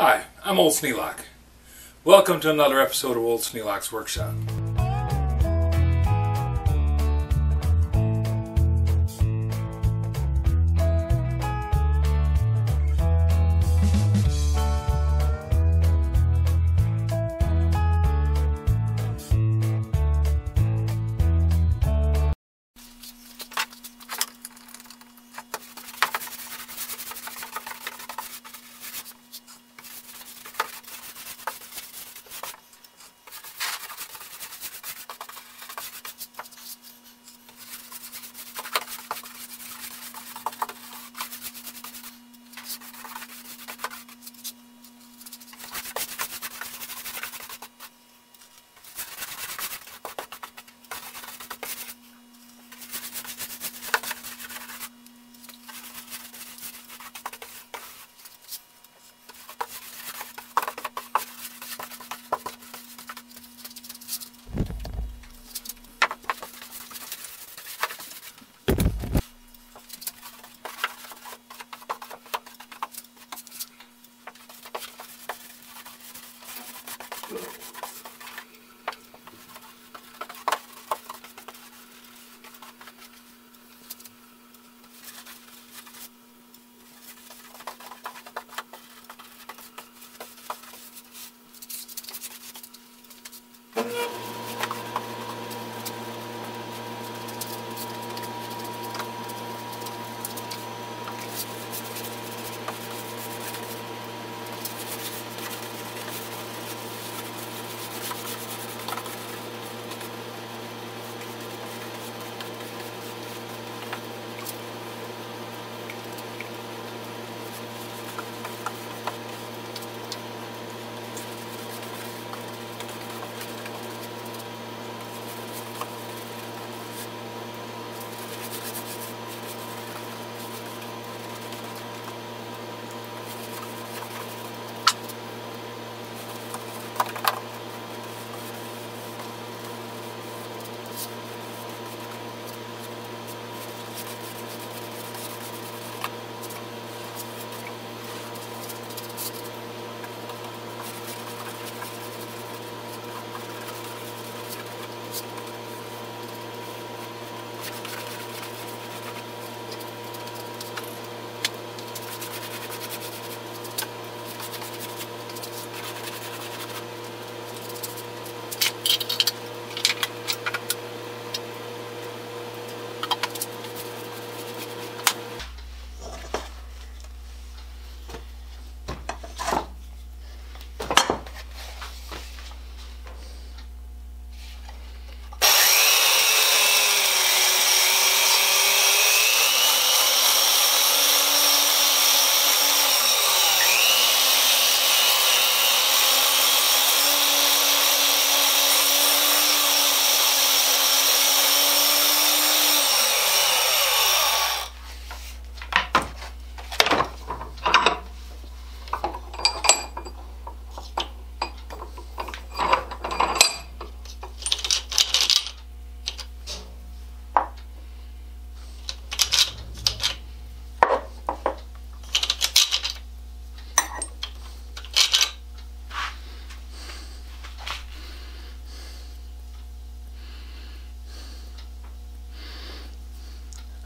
Hi, I'm Old Sneelock. Welcome to another episode of Old Sneelock's Workshop.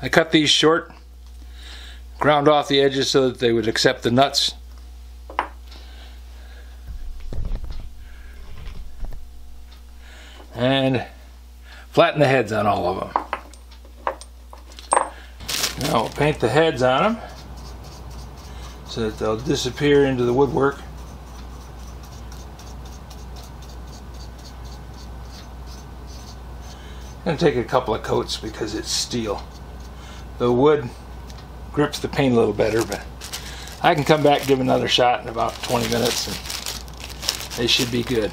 I cut these short, ground off the edges so that they would accept the nuts. And flatten the heads on all of them. Now we'll paint the heads on them so that they'll disappear into the woodwork. And take a couple of coats because it's steel the wood grips the paint a little better, but I can come back give another shot in about 20 minutes and they should be good.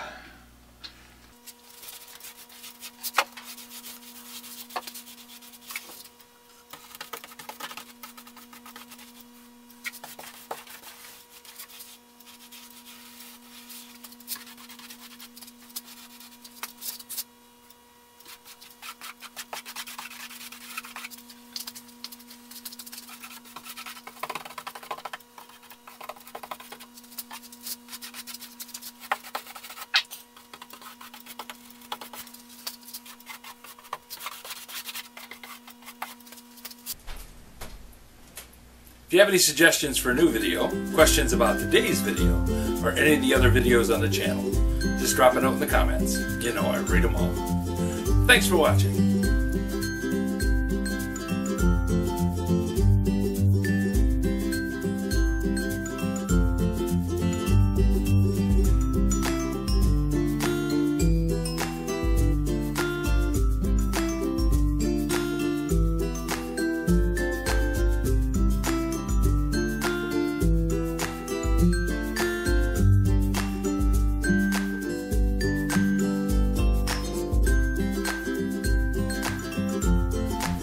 If you have any suggestions for a new video, questions about today's video, or any of the other videos on the channel, just drop a note in the comments. You know I read them all. Thanks for watching.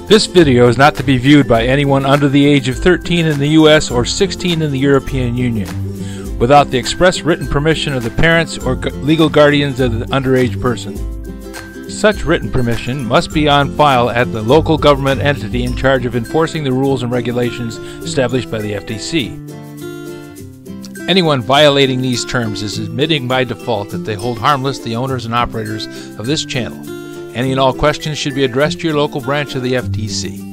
This video is not to be viewed by anyone under the age of 13 in the US or 16 in the European Union without the express written permission of the parents or legal guardians of the underage person. Such written permission must be on file at the local government entity in charge of enforcing the rules and regulations established by the FTC. Anyone violating these terms is admitting by default that they hold harmless the owners and operators of this channel any and all questions should be addressed to your local branch of the FTC.